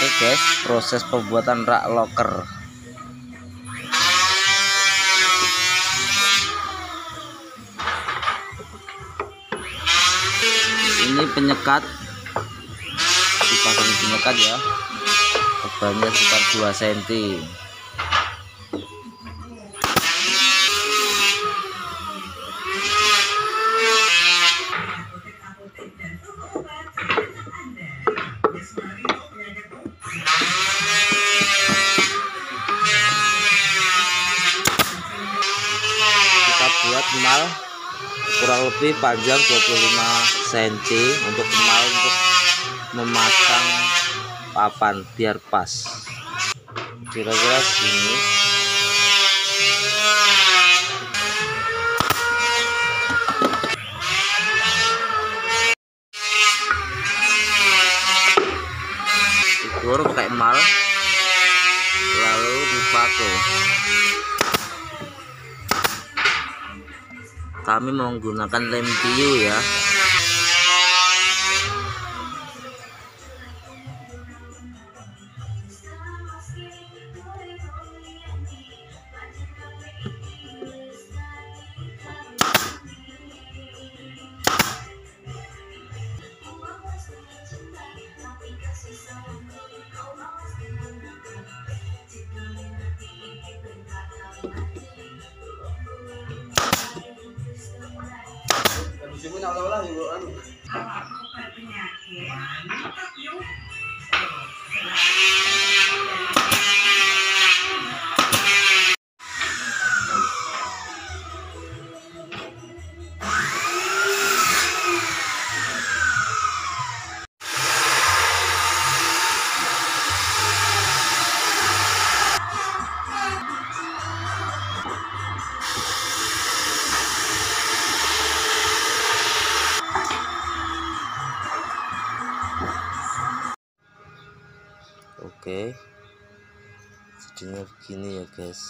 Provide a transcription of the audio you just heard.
Oke guys, proses pembuatan rak locker. Ini penyekat dipasang penyekat ya. Bebannya sekitar 2 cm. Buat mal kurang lebih panjang 25 cm untuk mal untuk memasang papan biar pas. Kira-kira segini. Ukur pakai mal lalu dipakai kami menggunakan lem tiu ya cuma mo na wala-wala, yung. Oke. Jadinya begini ya guys